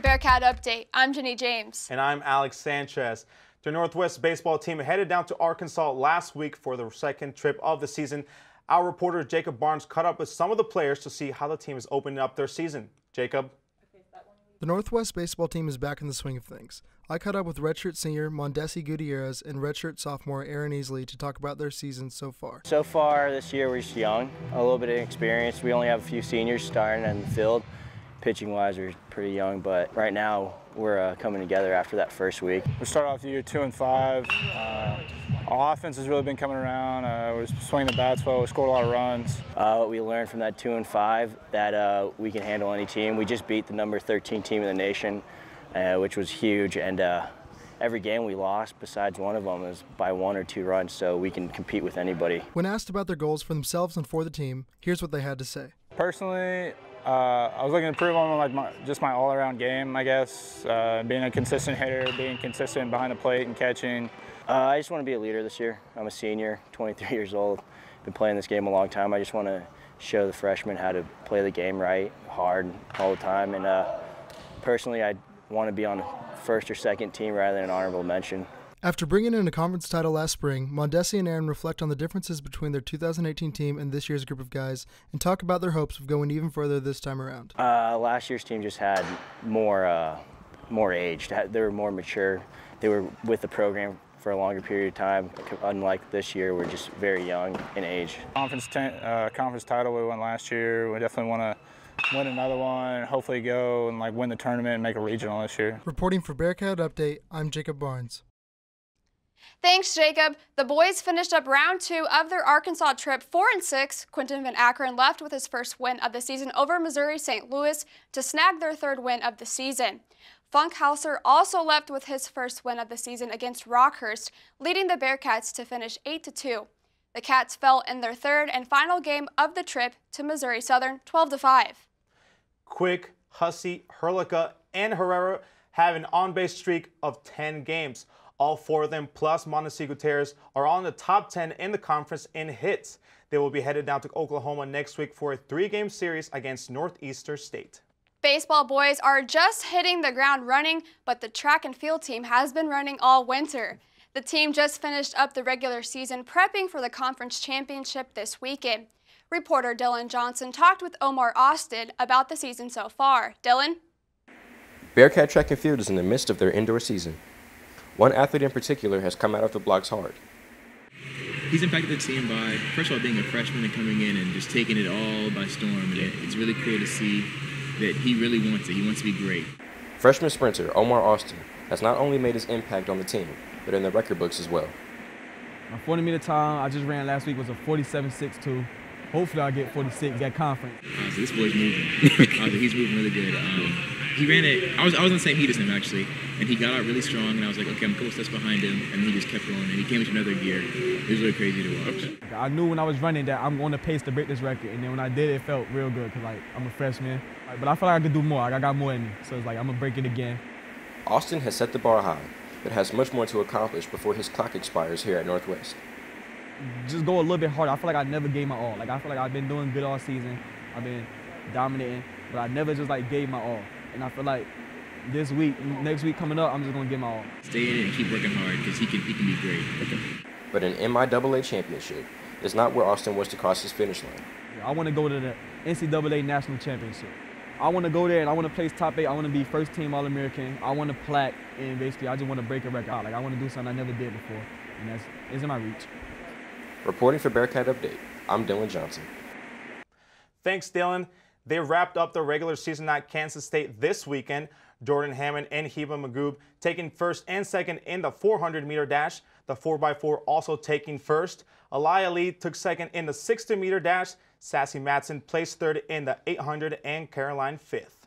Bearcat Update. I'm Jenny James. And I'm Alex Sanchez. The Northwest baseball team headed down to Arkansas last week for the second trip of the season. Our reporter Jacob Barnes caught up with some of the players to see how the team is opening up their season. Jacob? The Northwest baseball team is back in the swing of things. I caught up with redshirt senior Mondesi Gutierrez and redshirt sophomore Aaron Easley to talk about their season so far. So far this year we're just young, a little bit inexperienced. We only have a few seniors starting in the field. Pitching wise, we're pretty young, but right now we're uh, coming together after that first week. We started off the year two and five. Uh, our offense has really been coming around. Uh, we're swinging the bats well. We scored a lot of runs. Uh, what we learned from that two and five that uh, we can handle any team. We just beat the number 13 team in the nation, uh, which was huge. And uh, every game we lost, besides one of them, is by one or two runs. So we can compete with anybody. When asked about their goals for themselves and for the team, here's what they had to say. Personally, uh, I was looking to improve on like my, just my all-around game, I guess. Uh, being a consistent hitter, being consistent behind the plate and catching. Uh, I just want to be a leader this year. I'm a senior, 23 years old. Been playing this game a long time. I just want to show the freshmen how to play the game right, hard, all the time. And uh, personally, I want to be on first or second team rather than an honorable mention. After bringing in a conference title last spring, Mondesi and Aaron reflect on the differences between their 2018 team and this year's group of guys and talk about their hopes of going even further this time around. Uh, last year's team just had more, uh, more age. They were more mature. They were with the program for a longer period of time. Unlike this year, we're just very young in age. Conference, ten, uh, conference title we won last year. We definitely want to win another one, hopefully go and like win the tournament and make a regional this year. Reporting for Bearcat Update, I'm Jacob Barnes. Thanks, Jacob. The boys finished up round two of their Arkansas trip 4 and 6. Quinton Van Akkeren left with his first win of the season over Missouri St. Louis to snag their third win of the season. Funkhauser also left with his first win of the season against Rockhurst, leading the Bearcats to finish 8 2. The Cats fell in their third and final game of the trip to Missouri Southern 12 5. Quick, Hussey, Herlicha, and Herrera have an on base streak of 10 games. All four of them, plus Mondesi Gutierrez, are on the top 10 in the conference in hits. They will be headed down to Oklahoma next week for a three-game series against Northeastern State. Baseball boys are just hitting the ground running, but the track and field team has been running all winter. The team just finished up the regular season prepping for the conference championship this weekend. Reporter Dylan Johnson talked with Omar Austin about the season so far. Dylan? Bearcat Track and Field is in the midst of their indoor season. One athlete in particular has come out of the blocks hard. He's impacted the team by, first of all, being a freshman and coming in and just taking it all by storm. And it's really cool to see that he really wants it. He wants to be great. Freshman sprinter Omar Austin has not only made his impact on the team, but in the record books as well. My 40 meter time I just ran last week was a 47.62. Hopefully I'll get 46, at confidence. Uh, so this boy's moving. uh, he's moving really good. Um, he ran it, I was, I was on the same heat as him actually, and he got out really strong, and I was like, okay, I'm a couple steps behind him, and he just kept going, and he came into another gear. It was really crazy to watch. I knew when I was running that I'm on the pace to break this record, and then when I did, it felt real good, because like, I'm a freshman, but I feel like I could do more. Like, I got more in me, so it's like, I'm going to break it again. Austin has set the bar high, but has much more to accomplish before his clock expires here at Northwest. Just go a little bit harder. I feel like I never gave my all. Like, I feel like I've been doing good all season. I've been dominating, but I never just, like, gave my all. And I feel like this week, next week coming up, I'm just gonna get my all. Stay in it and keep working hard because he can he can be great. But an MIAA championship is not where Austin was to cross his finish line. I want to go to the NCAA national championship. I want to go there and I want to place top eight. I want to be first team All American. I want to plaque and basically I just want to break a record out. Like I want to do something I never did before, and that's is in my reach. Reporting for Bearcat Update, I'm Dylan Johnson. Thanks, Dylan. They wrapped up the regular season at Kansas State this weekend. Jordan Hammond and Heba Magoob taking first and second in the 400 meter dash. The 4x4 also taking first. Aliyah Lee took second in the 60 meter dash. Sassy Matson placed third in the 800 and Caroline fifth.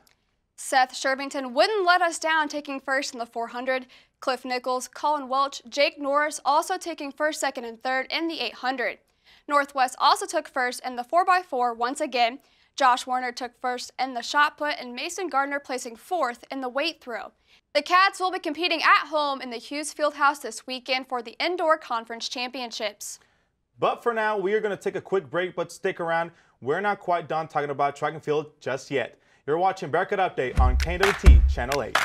Seth Shervington wouldn't let us down taking first in the 400. Cliff Nichols, Colin Welch, Jake Norris also taking first, second, and third in the 800. Northwest also took first in the 4x4 once again. Josh Warner took first in the shot put and Mason Gardner placing fourth in the weight throw. The Cats will be competing at home in the Hughes Fieldhouse this weekend for the Indoor Conference Championships. But for now, we are going to take a quick break, but stick around. We're not quite done talking about track and field just yet. You're watching Bearcat Update on KNWT Channel 8.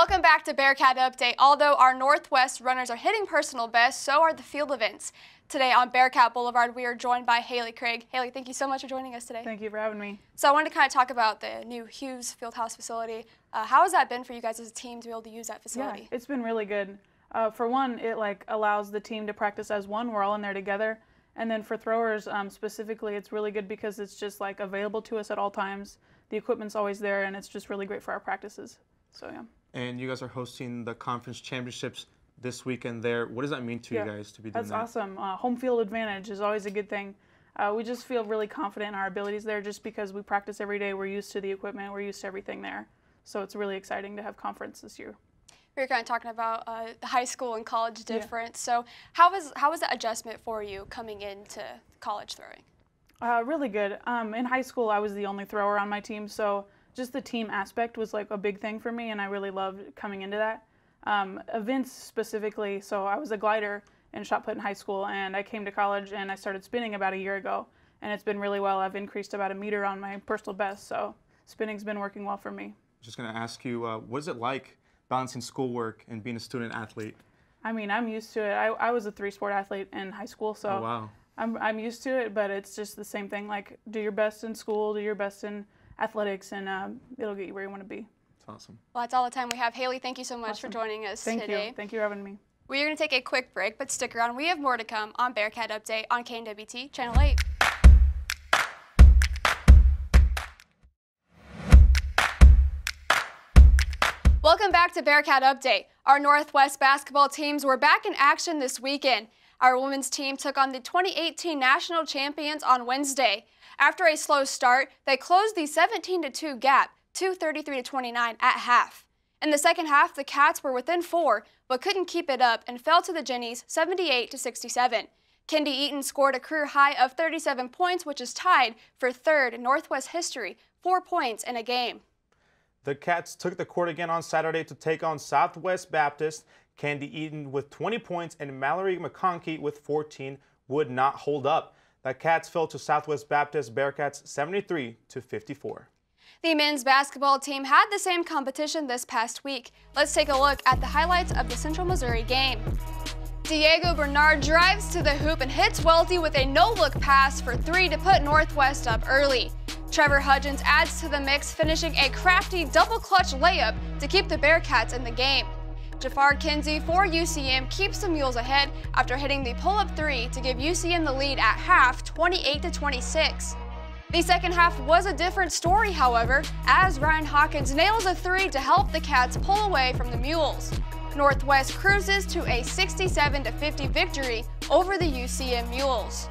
Welcome back to Bearcat Update. Although our Northwest runners are hitting personal bests, so are the field events. Today on Bearcat Boulevard, we are joined by Haley Craig. Haley, thank you so much for joining us today. Thank you for having me. So I wanted to kind of talk about the new Hughes Fieldhouse facility. Uh, how has that been for you guys as a team to be able to use that facility? Yeah, it's been really good. Uh, for one, it like allows the team to practice as one. We're all in there together. And then for throwers um, specifically, it's really good because it's just like available to us at all times. The equipment's always there, and it's just really great for our practices. So yeah. And you guys are hosting the conference championships this weekend there. What does that mean to Yeah, you guys to be doing That's that? That's awesome. Uh, home field advantage is always a good thing. Uh, we just feel really confident in our abilities there just because we practice every day. We're used to the equipment, we're used to everything there. So it's really exciting to have conference this year. We were kind of talking about uh, the high school and college Yeah. difference. So how was how was that adjustment for you coming into college throwing? Uh, really good. Um, in high school, I was the only thrower on my team, so just the team aspect was like a big thing for me, and I really loved coming into that. Um, events specifically, so I was a glider in shot put in high school, and I came to college and I started spinning about a year ago, and it's been really well. I've increased about a meter on my personal best, so spinning's been working well for me. Just going to ask you, uh, what is it like balancing schoolwork and being a student athlete? I mean, I'm used to it. I, I was a three sport athlete in high school, so Oh, wow. I'm, I'm used to it, but it's just the same thing. Like, do your best in school, do your best in athletics, and um, it'll get you where you want to be. It's awesome. Well, that's all the time we have. Haley, thank you so much Awesome. for joining us Thank today. you. Thank you for having me. We are going to take a quick break, but stick around. We have more to come on Bearcat Update on KNWT Channel 8. Welcome back to Bearcat Update. Our Northwest basketball teams were back in action this weekend. Our women's team took on the 2018 national champions on Wednesday. After a slow start, they closed the 17 2 gap, 233 29 at half. In the second half, the Cats were within four, but couldn't keep it up and fell to the Jennies 78 67. Kendi Eaton scored a career high of 37 points, which is tied for third in Northwest history, four points in a game. The Cats took the court again on Saturday to take on Southwest Baptist. Candy Eaton with 20 points and Mallory McConkey with 14 would not hold up. The Cats fell to Southwest Baptist Bearcats 73 to 54. The men's basketball team had the same competition this past week. Let's take a look at the highlights of the Central Missouri game. Diego Bernard drives to the hoop and hits Welty with a no-look pass for three to put Northwest up early. Trevor Hudgens adds to the mix, finishing a crafty double clutch layup to keep the Bearcats in the game. Jafar Kinsey for UCM keeps the Mules ahead after hitting the pull-up three to give UCM the lead at half, 28 to 26. The second half was a different story, however, as Ryan Hawkins nails a three to help the Cats pull away from the Mules. Northwest cruises to a 67 50 victory over the UCM Mules.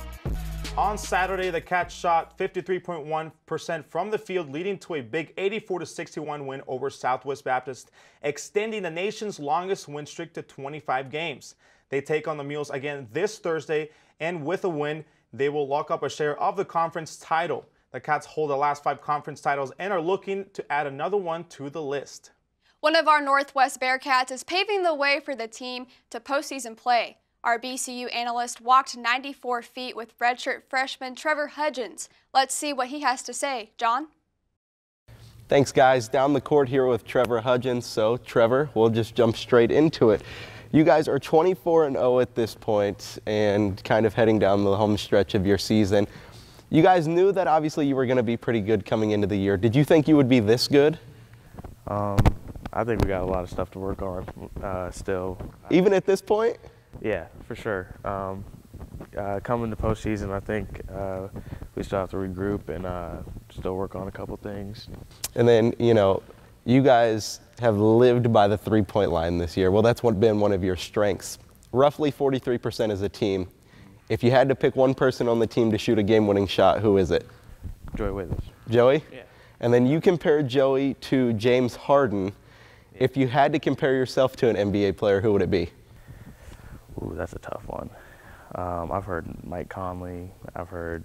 On Saturday, the Cats shot 53.1% from the field, leading to a big 84 61 win over Southwest Baptist, extending the nation's longest win streak to 25 games. They take on the Mules again this Thursday, and with a win, they will lock up a share of the conference title. The Cats hold the last five conference titles and are looking to add another one to the list. One of our Northwest Bearcats is paving the way for the team to postseason play. Our BCU analyst walked 94 feet with redshirt freshman Trevor Hudgens. Let's see what he has to say. John? Thanks, guys. Down the court here with Trevor Hudgens. So, Trevor, we'll just jump straight into it. You guys are 24 and 0 at this point and kind of heading down the home stretch of your season. You guys knew that obviously you were going to be pretty good coming into the year. Did you think you would be this good? Um, I think we got a lot of stuff to work on uh, still. Even at this point? Yeah, for sure. Um, uh, coming to postseason, I think uh, we still have to regroup and uh, still work on a couple things. And then, you know, you guys have lived by the three point line this year. Well, that's what, been one of your strengths. Roughly 43% as a team. If you had to pick one person on the team to shoot a game winning shot, who is it? Joey Withers. Joey? Yeah. And then you compare Joey to James Harden. If you had to compare yourself to an NBA player, who would it be? Ooh, that's a tough one. Um, I've heard Mike Conley. I've heard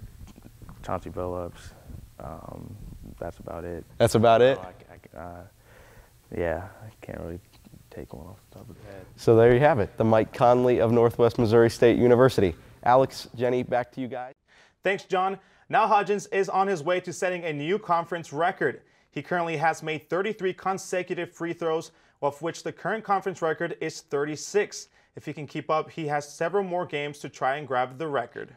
Chauncey Billups. Um, that's about it. That's about it? I, I, uh, yeah, I can't really take one off the top of the head. So there you have it, the Mike Conley of Northwest Missouri State University. Alex, Jenny, back to you guys. Thanks, John. Now Hudgens is on his way to setting a new conference record. He currently has made 33 consecutive free throws of which the current conference record is 36. If he can keep up, he has several more games to try and grab the record.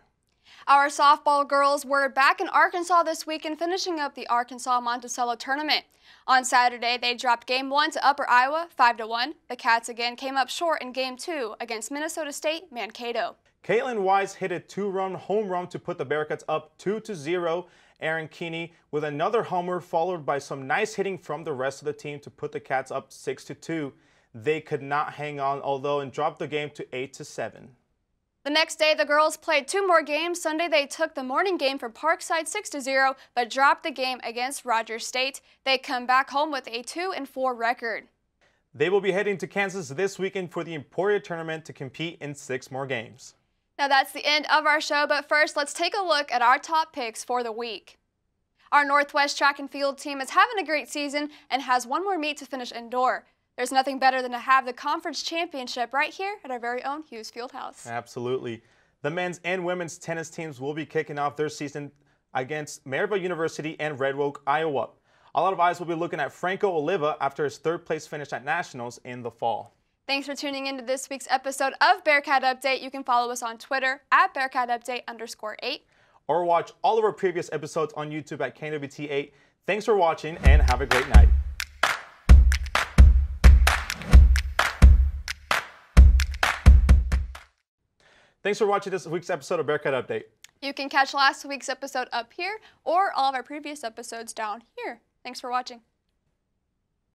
Our softball girls were back in Arkansas this week weekend finishing up the Arkansas Monticello tournament. On Saturday, they dropped game one to Upper Iowa 5-1. The Cats again came up short in game two against Minnesota State Mankato. Caitlin Wise hit a two-run home run to put the Bearcats up 2-0. Aaron Keeney with another homer followed by some nice hitting from the rest of the team to put the Cats up 6-2. They could not hang on although and dropped the game to 8 to 7. The next day, the girls played two more games. Sunday, they took the morning game from Parkside 6-0, but dropped the game against Rogers State. They come back home with a 2-4 record. They will be heading to Kansas this weekend for the Emporia tournament to compete in six more games. Now that's the end of our show, but first let's take a look at our top picks for the week. Our Northwest track and field team is having a great season and has one more meet to finish indoor. There's nothing better than to have the conference championship right here at our very own Hughes Fieldhouse. Absolutely. The men's and women's tennis teams will be kicking off their season against Maryville University and Red Oak, Iowa. A lot of eyes will be looking at Franco Oliva after his third place finish at Nationals in the fall. Thanks for tuning in to this week's episode of Bearcat Update. You can follow us on Twitter at Bearcat Update underscore 8. Or watch all of our previous episodes on YouTube at KNWT8. Thanks for watching and have a great night. Thanks for watching this week's episode of Bearcat Update. You can catch last week's episode up here or all of our previous episodes down here. Thanks for watching.